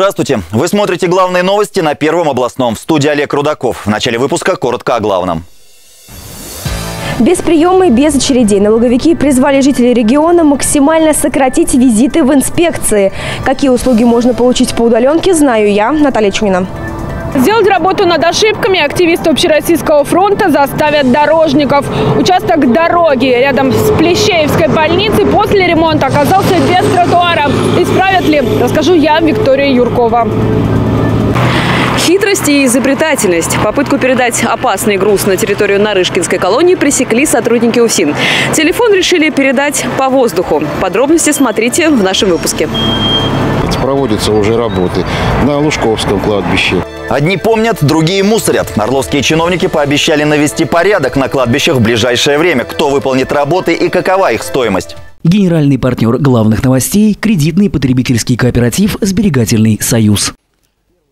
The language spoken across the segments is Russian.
Здравствуйте. Вы смотрите главные новости на Первом областном. В студии Олег Рудаков. В начале выпуска коротко о главном. Без приема и без очередей налоговики призвали жителей региона максимально сократить визиты в инспекции. Какие услуги можно получить по удаленке, знаю я, Наталья Чунина. Сделать работу над ошибками активисты Общероссийского фронта заставят дорожников. Участок дороги рядом с Плещеевской больницей после ремонта оказался без тротуара. Исправят ли? Расскажу я, Виктория Юркова. Хитрость и изобретательность. Попытку передать опасный груз на территорию Нарышкинской колонии пресекли сотрудники УФСИН. Телефон решили передать по воздуху. Подробности смотрите в нашем выпуске. Проводятся уже работы на Лужковском кладбище. Одни помнят, другие мусорят. Орловские чиновники пообещали навести порядок на кладбищах в ближайшее время. Кто выполнит работы и какова их стоимость? Генеральный партнер главных новостей – кредитный потребительский кооператив «Сберегательный союз».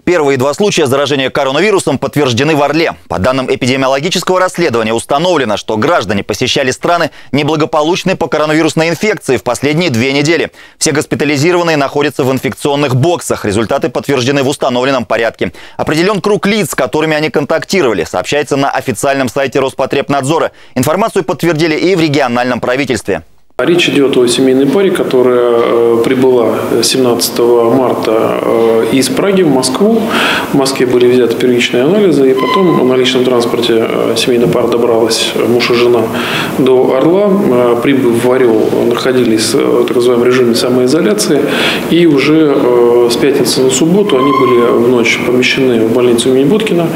Первые два случая заражения коронавирусом подтверждены в Орле. По данным эпидемиологического расследования установлено, что граждане посещали страны неблагополучные по коронавирусной инфекции в последние две недели. Все госпитализированные находятся в инфекционных боксах. Результаты подтверждены в установленном порядке. Определен круг лиц, с которыми они контактировали. Сообщается на официальном сайте Роспотребнадзора. Информацию подтвердили и в региональном правительстве. Речь идет о семейной паре, которая э, прибыла 17 марта э, из Праги в Москву. В Москве были взяты первичные анализы, и потом на личном транспорте э, семейная пара добралась, муж и жена, до Орла. Прибыв в Орел, находились в так называемом режиме самоизоляции, и уже с пятницы на субботу они были в ночь помещены в больницу имени Боткина.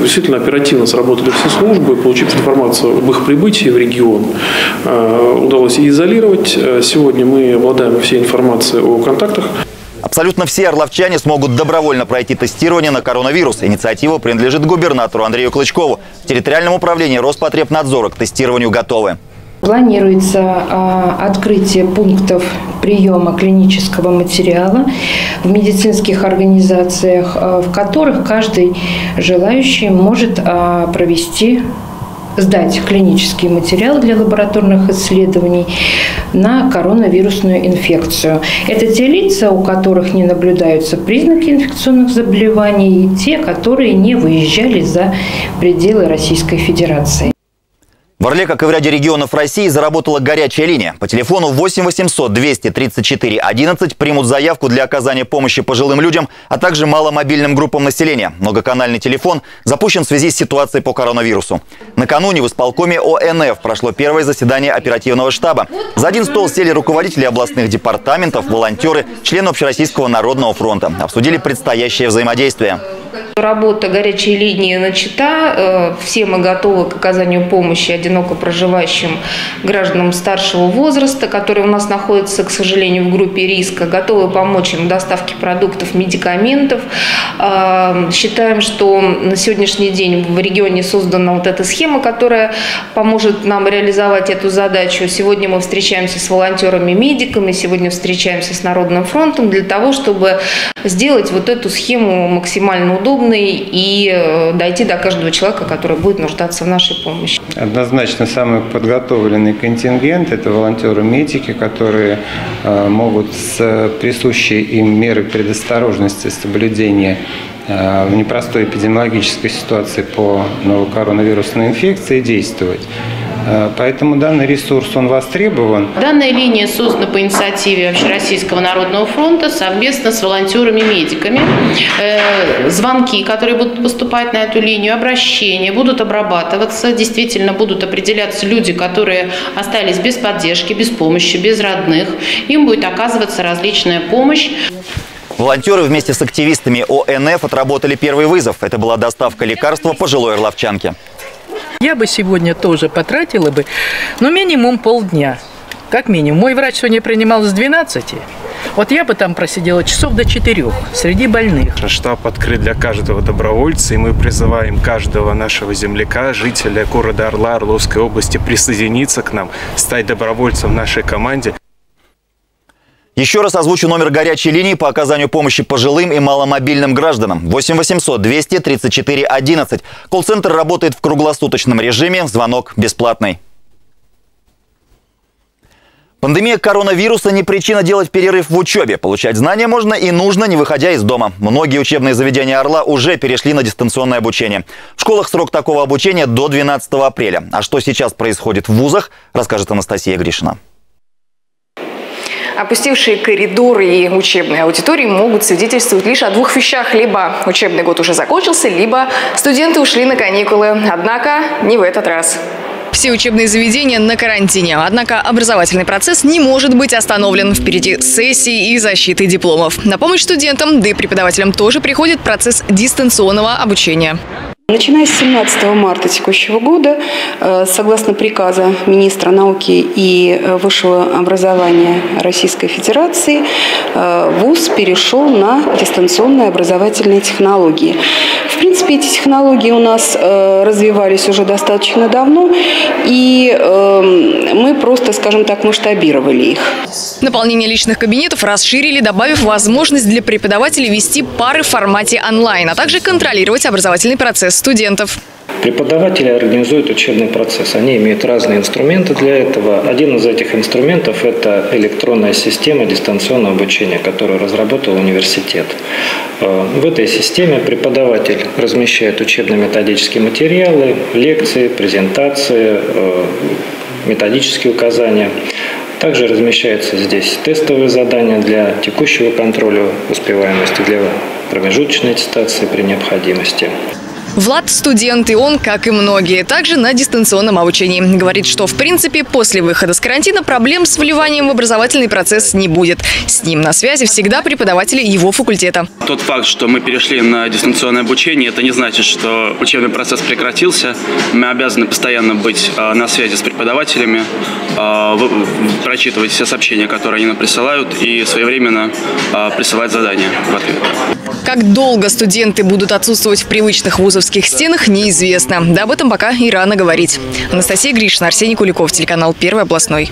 Действительно оперативно сработали все службы, получив информацию об их прибытии в регион. Э, удалось изолировать. Э, сегодня мы обладаем всей информацией о контактах. Абсолютно все орловчане смогут добровольно пройти тестирование на коронавирус. Инициатива принадлежит губернатору Андрею Клычкову. В территориальном управлении Роспотребнадзора к тестированию готовы. Планируется а, открытие пунктов приема клинического материала в медицинских организациях, а, в которых каждый желающий может а, провести сдать клинический материал для лабораторных исследований на коронавирусную инфекцию. Это те лица, у которых не наблюдаются признаки инфекционных заболеваний, и те, которые не выезжали за пределы Российской Федерации. В Орле, как и в ряде регионов России, заработала горячая линия. По телефону 8 800 234 11 примут заявку для оказания помощи пожилым людям, а также маломобильным группам населения. Многоканальный телефон запущен в связи с ситуацией по коронавирусу. Накануне в исполкоме ОНФ прошло первое заседание оперативного штаба. За один стол сели руководители областных департаментов, волонтеры, члены Общероссийского народного фронта. Обсудили предстоящее взаимодействие. Работа горячей линии начата. Э, все мы готовы к оказанию помощи одиноко проживающим гражданам старшего возраста, которые у нас находятся, к сожалению, в группе риска. Готовы помочь им в доставке продуктов, медикаментов. Э, считаем, что на сегодняшний день в регионе создана вот эта схема, которая поможет нам реализовать эту задачу. Сегодня мы встречаемся с волонтерами-медиками, сегодня встречаемся с Народным фронтом для того, чтобы сделать вот эту схему максимально удобной и э, дойти до каждого человека, который будет нуждаться в нашей помощи. Однозначно самый подготовленный контингент – это волонтеры-медики, которые э, могут с присущей им мерой предосторожности, соблюдения э, в непростой эпидемиологической ситуации по новой коронавирусной инфекции действовать. Э, поэтому данный ресурс, он востребован. Данная линия создана по инициативе Общероссийского народного фронта совместно с волонтерами-медиками. Э, звонки, которые будут поступать на эту линию, обращения будут обрабатываться. Действительно будут определяться люди, которые остались без поддержки, без помощи, без родных. Им будет оказываться различная помощь. Волонтеры вместе с активистами ОНФ отработали первый вызов. Это была доставка лекарства пожилой орловчанке. Я бы сегодня тоже потратила бы, ну, минимум полдня. Как минимум. Мой врач сегодня принимал с 12. Вот я бы там просидела часов до 4 среди больных. Штаб открыт для каждого добровольца, и мы призываем каждого нашего земляка, жителя города Орла, Орловской области присоединиться к нам, стать добровольцем в нашей команде. Еще раз озвучу номер горячей линии по оказанию помощи пожилым и маломобильным гражданам. 8 800 234 11. Колл-центр работает в круглосуточном режиме. Звонок бесплатный. Пандемия коронавируса не причина делать перерыв в учебе. Получать знания можно и нужно, не выходя из дома. Многие учебные заведения «Орла» уже перешли на дистанционное обучение. В школах срок такого обучения до 12 апреля. А что сейчас происходит в вузах, расскажет Анастасия Гришина. Опустившие коридоры и учебные аудитории могут свидетельствовать лишь о двух вещах. Либо учебный год уже закончился, либо студенты ушли на каникулы. Однако не в этот раз. Все учебные заведения на карантине. Однако образовательный процесс не может быть остановлен. Впереди сессии и защиты дипломов. На помощь студентам, да и преподавателям тоже приходит процесс дистанционного обучения. Начиная с 17 марта текущего года, э, согласно приказа министра науки и э, высшего образования Российской Федерации, э, ВУЗ перешел на дистанционные образовательные технологии. В принципе, эти технологии у нас развивались уже достаточно давно, и мы просто, скажем так, масштабировали их. Наполнение личных кабинетов расширили, добавив возможность для преподавателей вести пары в формате онлайн, а также контролировать образовательный процесс студентов. Преподаватели организуют учебный процесс. Они имеют разные инструменты для этого. Один из этих инструментов – это электронная система дистанционного обучения, которую разработал университет. Э, в этой системе преподаватель размещает учебно-методические материалы, лекции, презентации, э, методические указания. Также размещаются здесь тестовые задания для текущего контроля успеваемости, для промежуточной аттестации при необходимости. Влад – студент, и он, как и многие, также на дистанционном обучении. Говорит, что, в принципе, после выхода с карантина проблем с вливанием в образовательный процесс не будет. С ним на связи всегда преподаватели его факультета. Тот факт, что мы перешли на дистанционное обучение, это не значит, что учебный процесс прекратился. Мы обязаны постоянно быть а, на связи с преподавателями, прочитывать все сообщения, которые они нам присылают, и своевременно а, присылать задания в ответ. Как долго студенты будут отсутствовать в привычных вузовских стенах, неизвестно. Да об этом пока и рано говорить. Анастасия Гришина, Арсений Куликов, телеканал «Первый областной».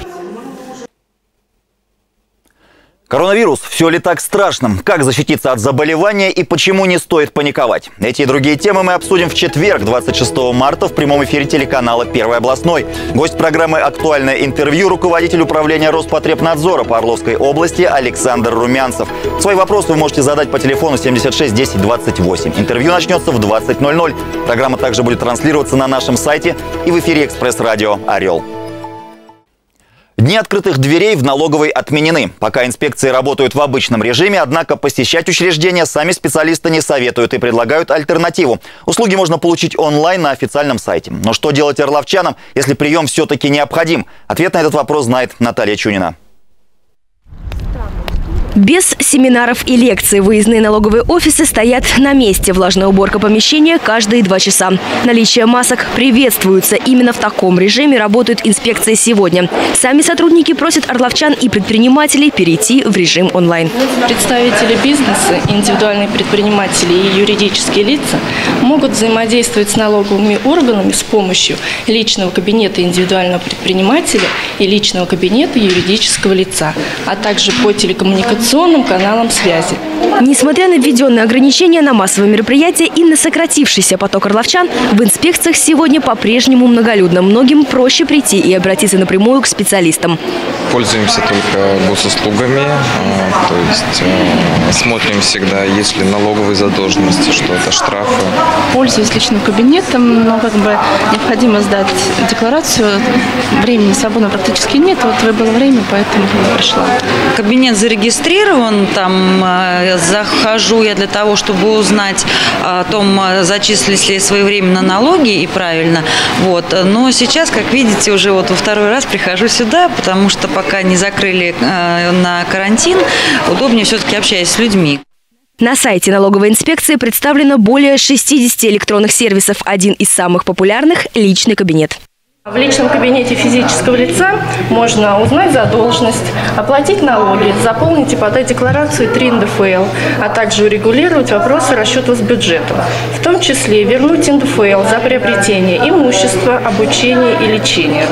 Коронавирус. Все ли так страшно? Как защититься от заболевания и почему не стоит паниковать? Эти и другие темы мы обсудим в четверг, 26 марта, в прямом эфире телеканала «Первый областной». Гость программы «Актуальное интервью» руководитель управления Роспотребнадзора по Орловской области Александр Румянцев. Свои вопросы вы можете задать по телефону 76 10 28. Интервью начнется в 20.00. Программа также будет транслироваться на нашем сайте и в эфире «Экспресс-радио Орел». Дни открытых дверей в налоговой отменены. Пока инспекции работают в обычном режиме, однако посещать учреждения сами специалисты не советуют и предлагают альтернативу. Услуги можно получить онлайн на официальном сайте. Но что делать орловчанам, если прием все-таки необходим? Ответ на этот вопрос знает Наталья Чунина. Без семинаров и лекций выездные налоговые офисы стоят на месте. Влажная уборка помещения каждые два часа. Наличие масок приветствуется. Именно в таком режиме работают инспекции сегодня. Сами сотрудники просят орловчан и предпринимателей перейти в режим онлайн. Представители бизнеса, индивидуальные предприниматели и юридические лица могут взаимодействовать с налоговыми органами с помощью личного кабинета индивидуального предпринимателя и личного кабинета юридического лица, а также по телекоммуникационным информационным каналам связи. Несмотря на введенные ограничения на массовые мероприятия и на сократившийся поток орловчан, в инспекциях сегодня по-прежнему многолюдно. Многим проще прийти и обратиться напрямую к специалистам. Пользуемся только госуслугами, а, то есть а, смотрим всегда, есть ли налоговые задолженности, что это штрафы. Пользуюсь личным кабинетом, но как бы необходимо сдать декларацию. Времени свободно практически нет, вот выбрала время, поэтому пришла. Кабинет зарегистрирован зарегистрирован, там э, захожу я для того, чтобы узнать о том, э, зачислились ли своевременно налоги и правильно. Вот. Но сейчас, как видите, уже вот во второй раз прихожу сюда, потому что пока не закрыли э, на карантин, удобнее все-таки общаясь с людьми. На сайте налоговой инспекции представлено более 60 электронных сервисов. Один из самых популярных – личный кабинет. В личном кабинете физического лица можно узнать задолженность, оплатить налоги, заполнить и подать декларацию 3 НДФЛ, а также урегулировать вопросы расчета с бюджетом, в том числе вернуть НДФЛ за приобретение имущества, обучение и лечение.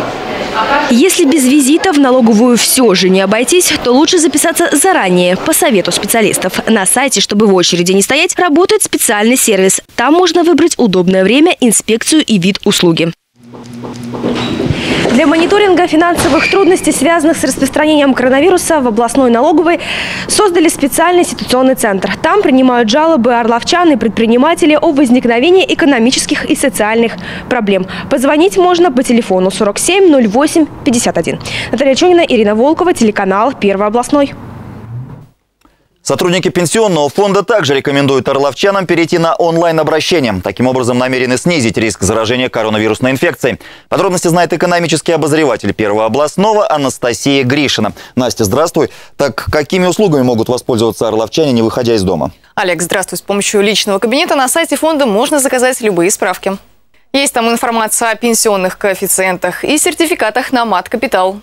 Если без визита в налоговую все же не обойтись, то лучше записаться заранее, по совету специалистов. На сайте, чтобы в очереди не стоять, работает специальный сервис. Там можно выбрать удобное время, инспекцию и вид услуги. Для мониторинга финансовых трудностей, связанных с распространением коронавируса в областной налоговой, создали специальный ситуационный центр. Там принимают жалобы орловчан и предпринимателей о возникновении экономических и социальных проблем. Позвонить можно по телефону 47 08 51. Наталья Чунина, Ирина Волкова, телеканал Первый областной. Сотрудники пенсионного фонда также рекомендуют орловчанам перейти на онлайн-обращение. Таким образом, намерены снизить риск заражения коронавирусной инфекцией. Подробности знает экономический обозреватель Первого областного Анастасия Гришина. Настя, здравствуй. Так какими услугами могут воспользоваться орловчане, не выходя из дома? Олег, здравствуй. С помощью личного кабинета на сайте фонда можно заказать любые справки. Есть там информация о пенсионных коэффициентах и сертификатах на мат-капитал.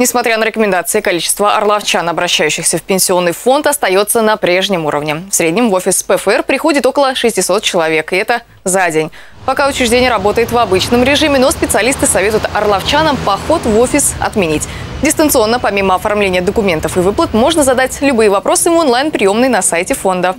Несмотря на рекомендации, количество орловчан, обращающихся в пенсионный фонд, остается на прежнем уровне. В среднем в офис ПФР приходит около 600 человек, и это за день. Пока учреждение работает в обычном режиме, но специалисты советуют орловчанам поход в офис отменить. Дистанционно, помимо оформления документов и выплат, можно задать любые вопросы в онлайн-приемной на сайте фонда.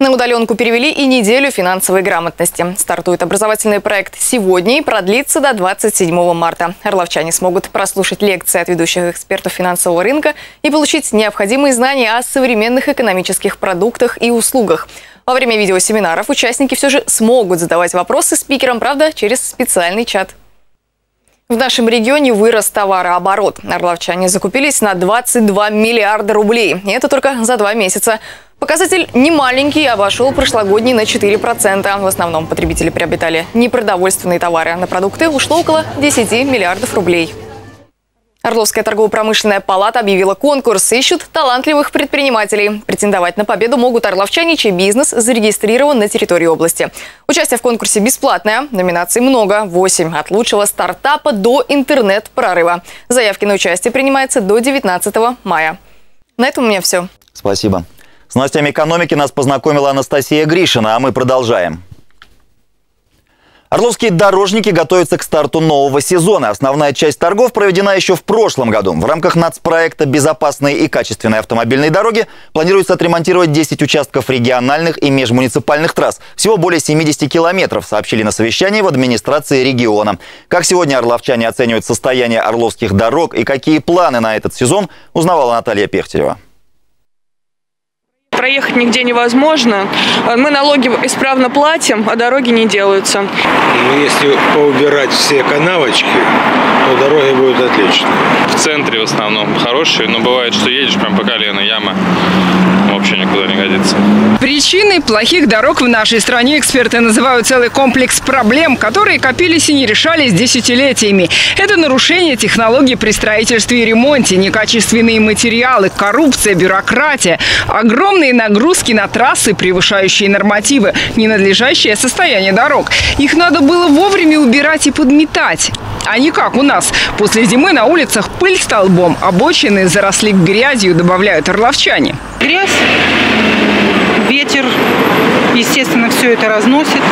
На удаленку перевели и неделю финансовой грамотности. Стартует образовательный проект сегодня и продлится до 27 марта. Орловчане смогут прослушать лекции от ведущих экспертов финансового рынка и получить необходимые знания о современных экономических продуктах и услугах. Во время видеосеминаров участники все же смогут задавать вопросы спикерам, правда, через специальный чат. В нашем регионе вырос товарооборот. Орловчане закупились на 22 миллиарда рублей. И это только за два месяца. Показатель не маленький, обошел прошлогодний на 4%. В основном потребители приобретали непродовольственные товары. На продукты ушло около 10 миллиардов рублей. Орловская торгово-промышленная палата объявила конкурс. Ищут талантливых предпринимателей. Претендовать на победу могут орловчане, чей бизнес зарегистрирован на территории области. Участие в конкурсе бесплатное. Номинаций много. 8. От лучшего стартапа до интернет-прорыва. Заявки на участие принимаются до 19 мая. На этом у меня все. Спасибо. С новостями экономики нас познакомила Анастасия Гришина, а мы продолжаем. Орловские дорожники готовятся к старту нового сезона. Основная часть торгов проведена еще в прошлом году. В рамках нацпроекта «Безопасные и качественные автомобильные дороги» планируется отремонтировать 10 участков региональных и межмуниципальных трасс. Всего более 70 километров, сообщили на совещании в администрации региона. Как сегодня орловчане оценивают состояние орловских дорог и какие планы на этот сезон, узнавала Наталья Пехтерева проехать нигде невозможно. Мы налоги исправно платим, а дороги не делаются. Ну, если поубирать все канавочки, то дороги будут отличные. В центре в основном хорошие, но бывает, что едешь прям по колено, яма вообще никуда не годится. Причиной плохих дорог в нашей стране эксперты называют целый комплекс проблем, которые копились и не решались десятилетиями. Это нарушение технологий при строительстве и ремонте, некачественные материалы, коррупция, бюрократия, огромные нагрузки на трассы, превышающие нормативы, ненадлежащее состояние дорог. Их надо было вовремя убирать и подметать. А не как у нас. После зимы на улицах пыль столбом, обочины заросли грязью, добавляют орловчане. Грязь, ветер, естественно, все это разносит.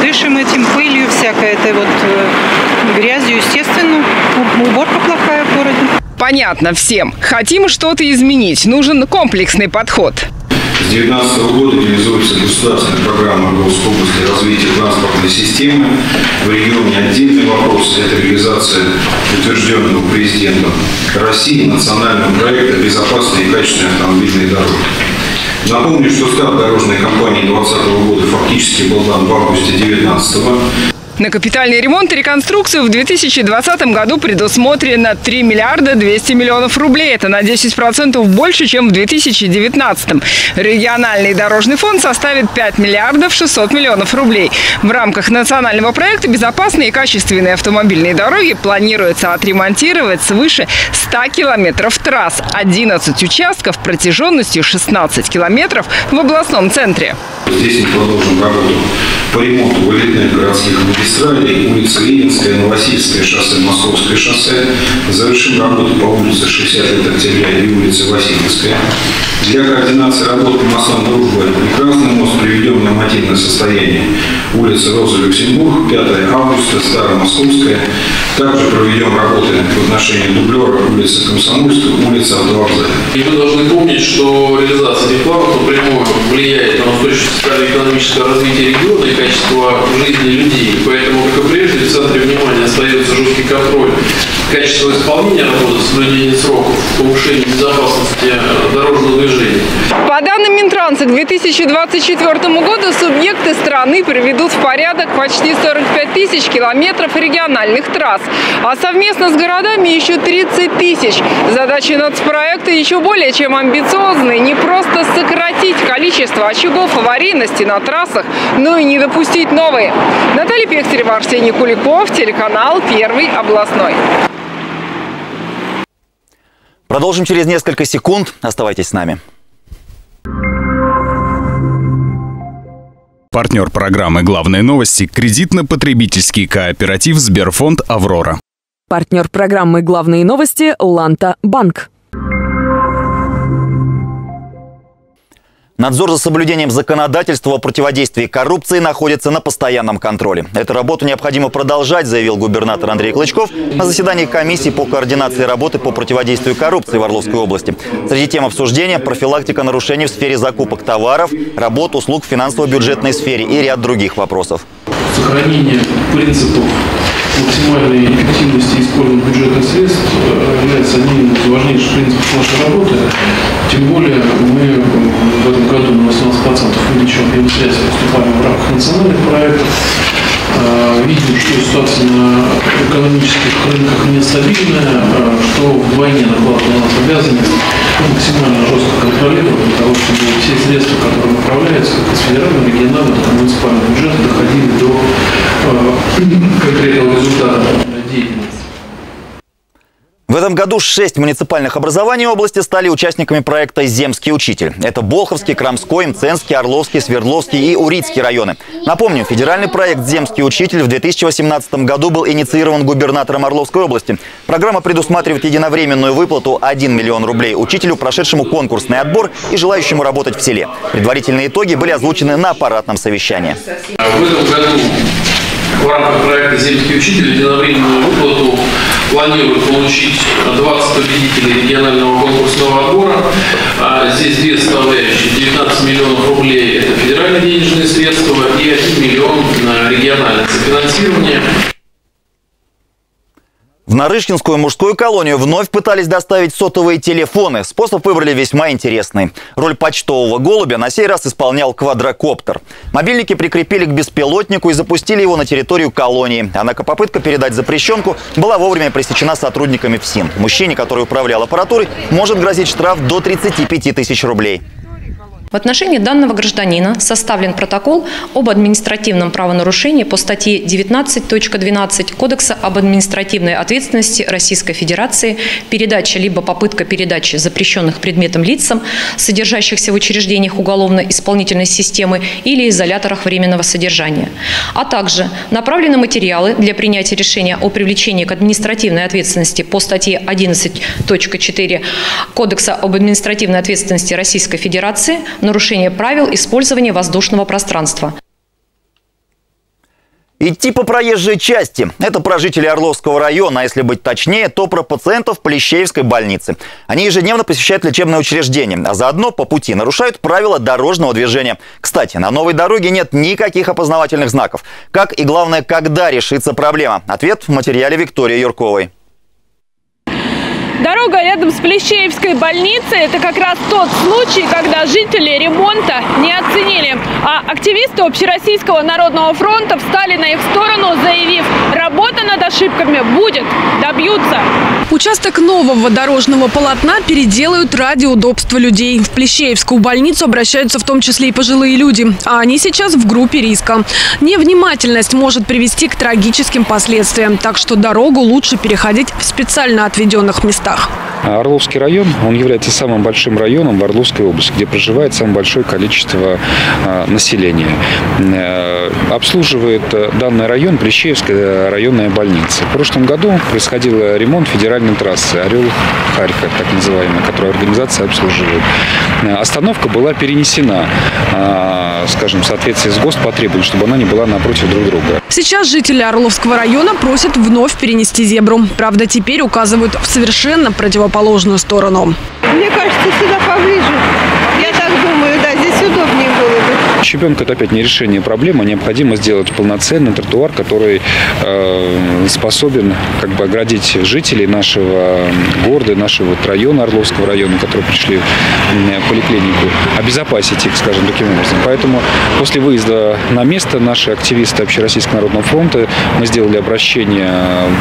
Дышим этим пылью, всякой этой вот э, грязью, естественно. Уборка плохая в городе. Понятно всем. Хотим что-то изменить. Нужен комплексный подход. С 2019 года реализуется государственная программа Орловской области развития транспортной системы. В регионе отдельный вопрос – это реализация утвержденного президентом России национального проекта «Безопасные и качественные автомобильные дороги». Напомню, что старт дорожной кампании 2020 года фактически был дан в августе 2019 года. На капитальный ремонт и реконструкцию в 2020 году предусмотрено 3 миллиарда 200 миллионов рублей. Это на 10% больше, чем в 2019. Региональный дорожный фонд составит 5 миллиардов 600 миллионов рублей. В рамках национального проекта «Безопасные и качественные автомобильные дороги» планируется отремонтировать свыше 100 километров трасс, 11 участков протяженностью 16 километров в областном центре. Здесь мы продолжим работу по ремонту вылетных городских магистралей, улица Ленинская, Новосильское шоссе, Московское шоссе. Завершим работу по улице 60 лет октября и улице Васильевская. Для координации работ по мостам «Дружба» и «Красный мост» приведем в нормативное состояние улица Роза Люксембург, 5 августа, Старомосковская. Также проведем работы в отношении дублера улица Комсомольская, улица Автовокзальная. И вы должны помнить, что реализация этих планов напрямую влияет на устойчивость прежде социально-экономическое развитие региона и качество жизни людей. Поэтому, как и прежде, в центре внимания остается жесткий контроль качества исполнения работы, соблюдение сроков, повышение безопасности дорожного движения. По данным Минтранса, к 2024 году субъекты страны приведут в порядок почти 45 тысяч километров региональных трасс, а совместно с городами еще 30 тысяч. Задачи нацпроекта еще более чем амбициозные. Не просто сократить количество очагов аварийности на трассах, но и не допустить новые. Наталья Пехтерева, Арсений Куликов, телеканал «Первый областной». Продолжим через несколько секунд. Оставайтесь с нами. Партнер программы «Главные новости» – кредитно-потребительский кооператив «Сберфонд Аврора». Партнер программы «Главные новости» – «Ланта Банк». Надзор за соблюдением законодательства о противодействии коррупции находится на постоянном контроле. Эту работу необходимо продолжать, заявил губернатор Андрей Клычков на заседании комиссии по координации работы по противодействию коррупции в Орловской области. Среди тем обсуждения – профилактика нарушений в сфере закупок товаров, работ, услуг в финансово-бюджетной сфере и ряд других вопросов. Сохранение принципов максимальной эффективности использования бюджетных средств э, является одним из важнейших принципов нашей работы. Тем более мы в этом году на 18% увеличиваем объем средств, поступаем в рамках национальных проектов. Э, видим, что ситуация на экономических рынках нестабильная, э, что вдвойне накладывает на нас обязанность максимально жестко контролировать для того, чтобы все средства, которые направляются как из федерального, регионального, муниципального бюджета, доходили до конкретного результата деятельности. В этом году шесть муниципальных образований области стали участниками проекта «Земский учитель». Это Болховский, Крамской, Мценский, Орловский, Свердловский и Урицкий районы. Напомним, федеральный проект «Земский учитель» в 2018 году был инициирован губернатором Орловской области. Программа предусматривает единовременную выплату 1 миллион рублей учителю, прошедшему конкурсный отбор и желающему работать в селе. Предварительные итоги были озвучены на аппаратном совещании. В этом году в рамках проекта «Земский учитель» единовременную выплату планируют получить 20 победителей регионального конкурсного отбора. А здесь две составляющие. 19 миллионов рублей – это федеральные денежные средства и 1 миллион на региональное софинансирование. В Нарышкинскую мужскую колонию вновь пытались доставить сотовые телефоны. Способ выбрали весьма интересный. Роль почтового голубя на сей раз исполнял квадрокоптер. Мобильники прикрепили к беспилотнику и запустили его на территорию колонии. Однако попытка передать запрещенку была вовремя пресечена сотрудниками ФСИН. Мужчине, который управлял аппаратурой, может грозить штраф до 35 тысяч рублей. В отношении данного гражданина составлен протокол об административном правонарушении по статье 19.12 Кодекса об административной ответственности Российской Федерации передача либо попытка передачи запрещенных предметом лицам, содержащихся в учреждениях уголовно-исполнительной системы или изоляторах временного содержания. А также направлены материалы для принятия решения о привлечении к административной ответственности по статье 11.4 Кодекса об административной ответственности Российской Федерации – нарушение правил использования воздушного пространства. Идти по проезжей части – это про жителей Орловского района, а если быть точнее, то про пациентов Плещеевской больницы. Они ежедневно посещают лечебное учреждение, а заодно по пути нарушают правила дорожного движения. Кстати, на новой дороге нет никаких опознавательных знаков. Как и главное, когда решится проблема? Ответ в материале Виктории Юрковой. Дорога рядом с Плещеевской больницей – это как раз тот случай, когда жители ремонта не оценили. А активисты Общероссийского народного фронта встали на их сторону, заявив, работа над ошибками будет, добьются. Участок нового дорожного полотна переделают ради удобства людей. В Плещеевскую больницу обращаются в том числе и пожилые люди. А они сейчас в группе риска. Невнимательность может привести к трагическим последствиям. Так что дорогу лучше переходить в специально отведенных местах местах. Орловский район, он является самым большим районом в Орловской области, где проживает самое большое количество а, населения. Э, обслуживает э, данный район Плещеевская районная больница. В прошлом году происходил ремонт федеральной трассы Орел-Харьков, так называемая, которую организация обслуживает. Э, остановка была перенесена, а, скажем, в соответствии с ГОСТ потребованием, чтобы она не была напротив друг друга. Сейчас жители Орловского района просят вновь перенести зебру. Правда, теперь указывают в совершенно противоположную сторону. Мне кажется, сюда поближе. Я так думаю, да, здесь удобнее было бы. Щебенка – это опять не решение проблемы, необходимо сделать полноценный тротуар, который э, способен как бы оградить жителей нашего города, нашего района, Орловского района, которые пришли в поликлинику, обезопасить их, скажем, таким образом. Поэтому после выезда на место наши активисты Общероссийского народного фронта мы сделали обращение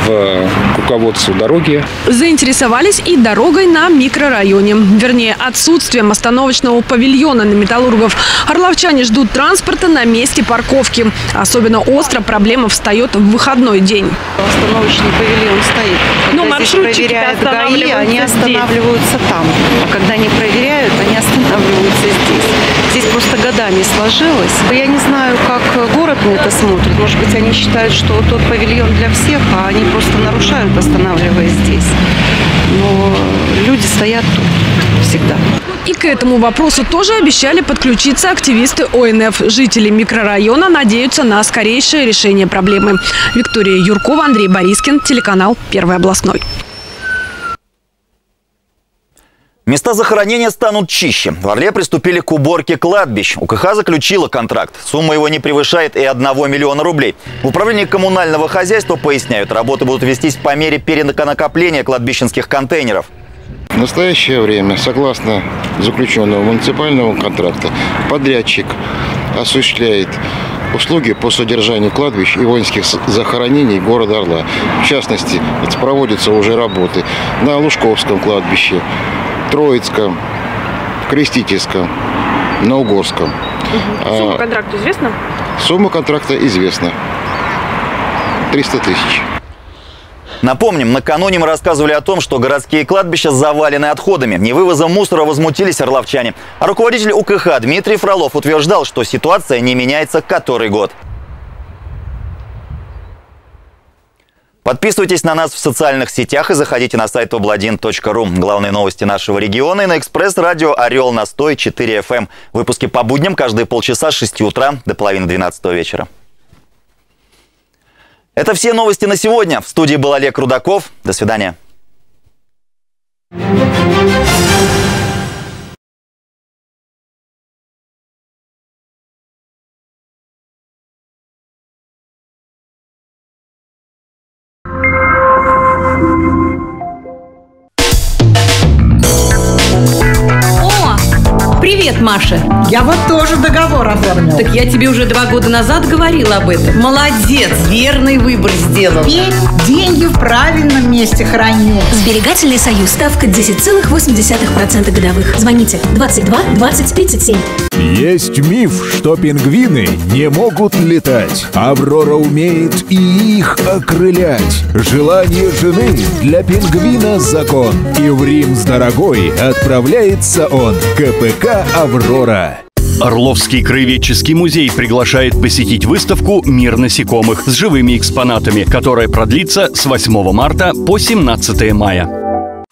в руководство дороги. Заинтересовались и дорогой на микрорайоне. Вернее, отсутствием остановочного павильона на металлургов. Орловчане ждут транспорта на месте парковки. Особенно остро проблема встает в выходной день. Остановочный павильон стоит. Когда Ну, здесь маршрутчики проверяют ГАИ, останавливаются они здесь. останавливаются там. А когда не проверяют, они останавливаются здесь. Здесь просто годами сложилось. Я не знаю, как город на это смотрит. Может быть, они считают, что тот павильон для всех, а они просто нарушают, останавливаясь здесь. Но люди стоят тут всегда. И к этому вопросу тоже обещали подключиться активисты ОНФ. Жители микрорайона надеются на скорейшее решение проблемы. Виктория Юркова, Андрей Борискин, телеканал «Первый областной». Места захоронения станут чище. В Орле приступили к уборке кладбищ. УКХ заключила контракт. Сумма его не превышает и 1 миллиона рублей. В управлении коммунального хозяйства поясняют, работы будут вестись по мере перенакопления кладбищенских контейнеров. В настоящее время, согласно заключенного муниципального контракта, подрядчик осуществляет услуги по содержанию кладбищ и воинских захоронений города Орла. В частности, проводятся уже работы на Лужковском кладбище, Троицком, Крестительском, на Угорском. Сумма А, контракта известна? Сумма контракта известна. 300 тысяч. Напомним, накануне мы рассказывали о том, что городские кладбища завалены отходами. Невывозом мусора возмутились орловчане. А руководитель УКХ Дмитрий Фролов утверждал, что ситуация не меняется который год. Подписывайтесь на нас в социальных сетях и заходите на сайт obladin.ru. Главные новости нашего региона и на экспресс-радио «Орел на 104 FM». Выпуски по будням каждые полчаса с 6 утра до половины 12 вечера. Это все новости на сегодня. В студии был Олег Рудаков. До свидания. Маша. Я вот тоже договор оформил. Так я тебе уже два года назад говорила об этом. Молодец, верный выбор сделал. Теперь деньги в правильном месте храню. Сберегательный союз. Ставка 10,8% годовых. Звоните 22 20 37. Есть миф, что пингвины не могут летать. Аврора умеет и их окрылять. Желание жены для пингвина закон. И в Рим с дорогой отправляется он. КПК «Аврора». Орловский краеведческий музей приглашает посетить выставку «Мир насекомых» с живыми экспонатами, которая продлится с 8 марта по 17 мая.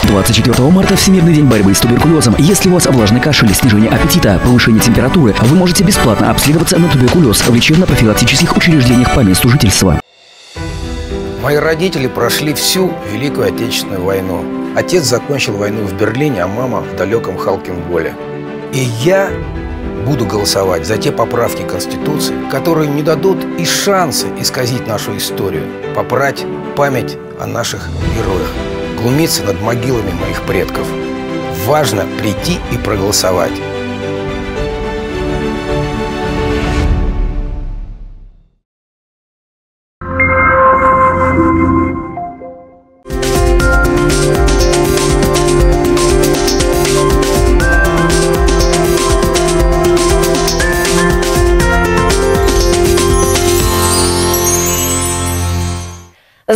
24 марта Всемирный день борьбы с туберкулезом. Если у вас влажный кашель, снижение аппетита, повышение температуры, вы можете бесплатно обследоваться на туберкулез в лечебно-профилактических учреждениях по месту жительства. Мои родители прошли всю Великую Отечественную войну. Отец закончил войну в Берлине, а мама в далеком Халкинголе. И я буду голосовать за те поправки Конституции, которые не дадут и шанса исказить нашу историю, попрать память о наших героях, глумиться над могилами моих предков. Важно прийти и проголосовать.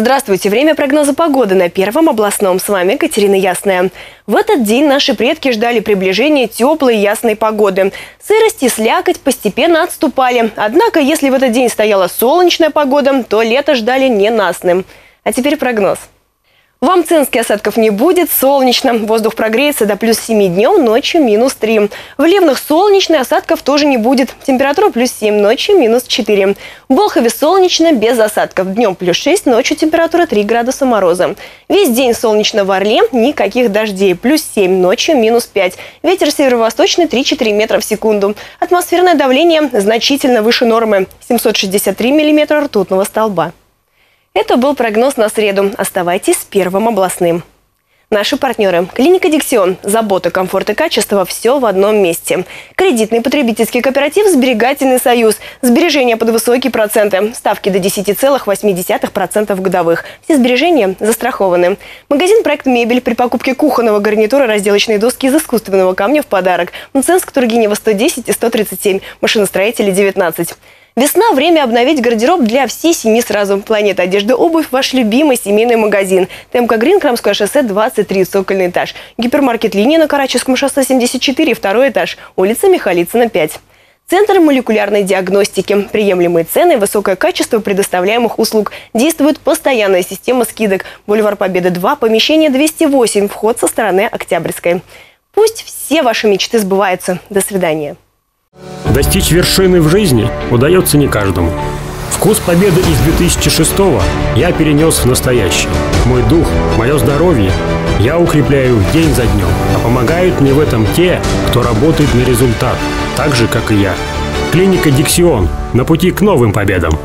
Здравствуйте! Время прогноза погоды на Первом областном. С вами Катерина Ясная. В этот день наши предки ждали приближения теплой ясной погоды. Сырость и слякоть постепенно отступали. Однако, если в этот день стояла солнечная погода, то лето ждали ненастным. А теперь прогноз. В Амцинске осадков не будет, солнечно. Воздух прогреется до плюс 7 днем, ночью минус 3. В Ливнах солнечно, осадков тоже не будет. Температура плюс 7, ночью минус 4. В Болхове солнечно, без осадков. Днем плюс 6, ночью температура 3 градуса мороза. Весь день солнечно в Орле, никаких дождей. Плюс 7, ночью минус 5. Ветер северо-восточный 3-4 метра в секунду. Атмосферное давление значительно выше нормы. 763 миллиметра ртутного столба. Это был прогноз на среду. Оставайтесь с Первым областным. Наши партнеры. Клиника «Диксион». Забота, комфорт и качество – все в одном месте. Кредитный потребительский кооператив «Сберегательный союз». Сбережения под высокие проценты. Ставки до 10,8% годовых. Все сбережения застрахованы. Магазин «Проект Мебель» при покупке кухонного гарнитура разделочной доски из искусственного камня в подарок. Мценск, Тургенева 110 и 137. Машиностроители 19. Весна – время обновить гардероб для всей семьи сразу. Планета одежды обувь – ваш любимый семейный магазин. ТМК Грин, Крамское шоссе, 23, цокольный этаж. Гипермаркет линия на Карачевском шоссе, 74, второй этаж. Улица Михалицына, 5. Центр молекулярной диагностики. Приемлемые цены, высокое качество предоставляемых услуг. Действует постоянная система скидок. Бульвар Победы 2, помещение 208, вход со стороны Октябрьской. Пусть все ваши мечты сбываются. До свидания. Достичь вершины в жизни удается не каждому. Вкус победы из 2006-го я перенес в настоящее. Мой дух, мое здоровье я укрепляю день за днем, а помогают мне в этом те, кто работает на результат, так же, как и я. Клиника «Диксион» на пути к новым победам.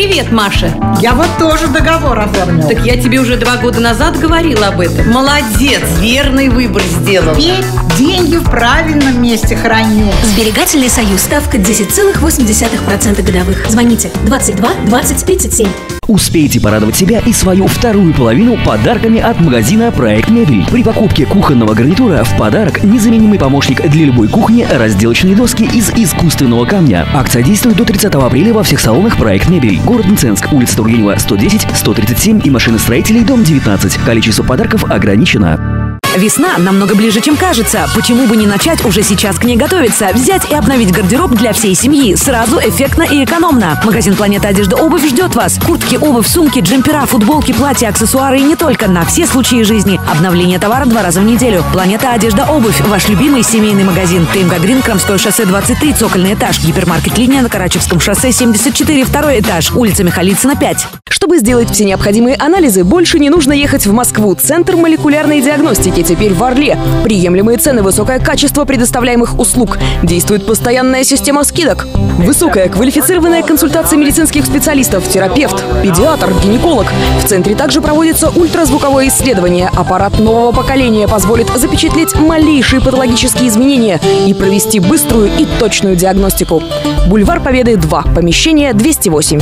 Привет, Маша. Я вот тоже договор оформил. Так я тебе уже два года назад говорила об этом. Молодец, верный выбор сделал. Теперь деньги в правильном месте храню. Сберегательный союз. Ставка 10,8% годовых. Звоните 22 20 37. Успейте порадовать себя и свою вторую половину подарками от магазина «Проект Мебель». При покупке кухонного гарнитура в подарок незаменимый помощник для любой кухни – разделочные доски из искусственного камня. Акция действует до 30 апреля во всех салонах «Проект Мебель». Город Мценск, улица Тургенева, 110, 137 и машиностроителей, дом 19. Количество подарков ограничено. Весна намного ближе, чем кажется. Почему бы не начать уже сейчас к ней готовиться? Взять и обновить гардероб для всей семьи. Сразу, эффектно и экономно. Магазин «Планета Одежда Обувь» ждет вас. Куртки, обувь, сумки, джемпера, футболки, платья, аксессуары и не только. На все случаи жизни. Обновление товара два раза в неделю. «Планета Одежда Обувь» – ваш любимый семейный магазин. ТМК Грин, Крамское шоссе 23, цокольный этаж. Гипермаркет «Линия» на Карачевском шоссе 74, второй этаж. Улица Михалицына, 5. Чтобы сделать все необходимые анализы, больше не нужно ехать в Москву. Центр молекулярной диагностики теперь в Орле. Приемлемые цены, высокое качество предоставляемых услуг. Действует постоянная система скидок. Высокая квалифицированная консультация медицинских специалистов, терапевт, педиатр, гинеколог. В центре также проводится ультразвуковое исследование. Аппарат нового поколения позволит запечатлеть малейшие патологические изменения и провести быструю и точную диагностику. Бульвар Победы 2, помещение 208.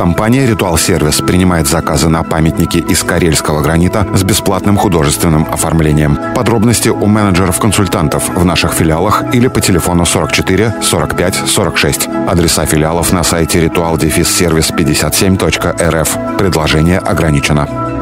Компания «Ритуал Сервис» принимает заказы на памятники из карельского гранита с бесплатным художественным оформлением. Подробности у менеджеров-консультантов в наших филиалах или по телефону 44 45 46. Адреса филиалов на сайте ритуал-сервис 57.рф. Предложение ограничено.